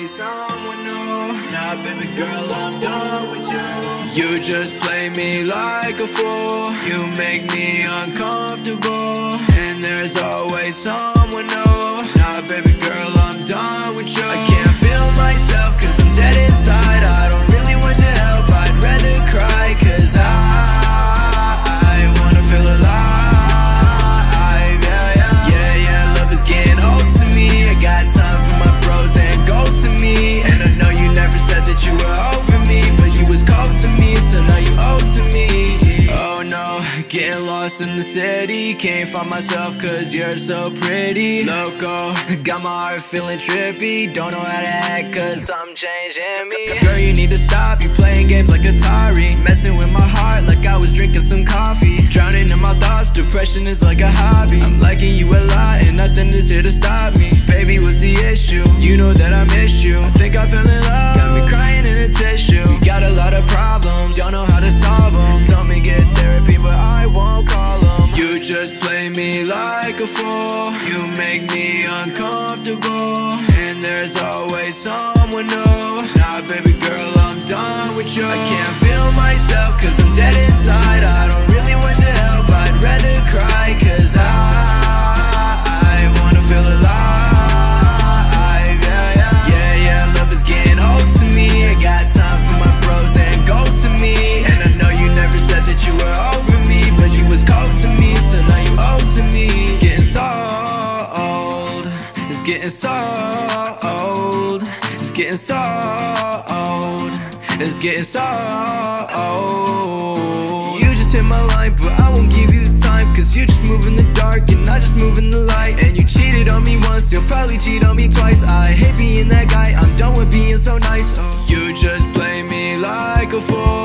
always someone new Now baby girl I'm done with you. You just play me like a fool. You make me uncomfortable. And there's always someone lost in the city. Can't find myself cause you're so pretty. Loco, oh, got my heart feeling trippy. Don't know how to act cause I'm changing me. Girl, you need to stop, you playing games like Atari. Messing with my heart like I was drinking some coffee. Drowning in my thoughts, depression is like a hobby. I'm liking you a lot and nothing is here to stop me. Baby, what's the issue? You know that I miss you Just play me like a fool. You make me uncomfortable. And there's always someone new. Now baby girl, I'm done with you. I can't feel myself cause I'm dead inside. I don't really want your help, I'd rather cry Cause I, wanna feel alive. Yeah, yeah, yeah, yeah, love is getting old to me. I got time for my pros and goals to me. And I know you never said that you were getting so old It's getting so old It's getting so old You just hit my line, but I won't give you the time. Cause you just move in the dark and I just move in the light. And you cheated on me once, you'll probably cheat on me twice. I hate being that guy, I'm done with being so nice. You just play me like a fool